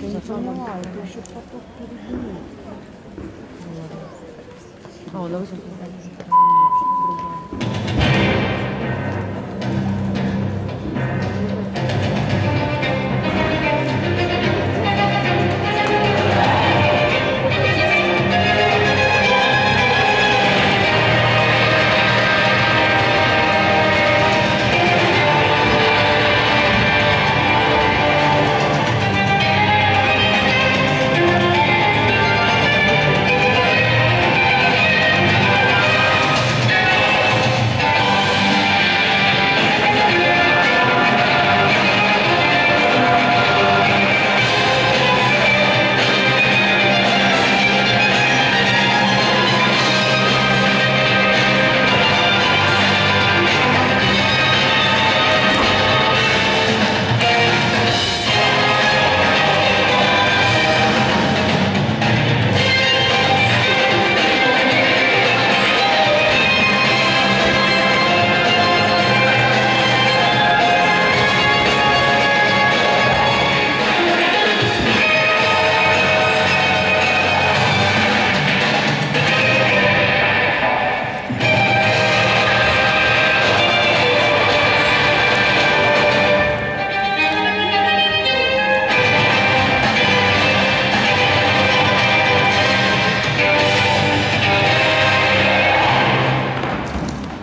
괜찮아. 아, 올라오셨구나.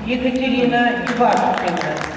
Екатерина Ивашкина.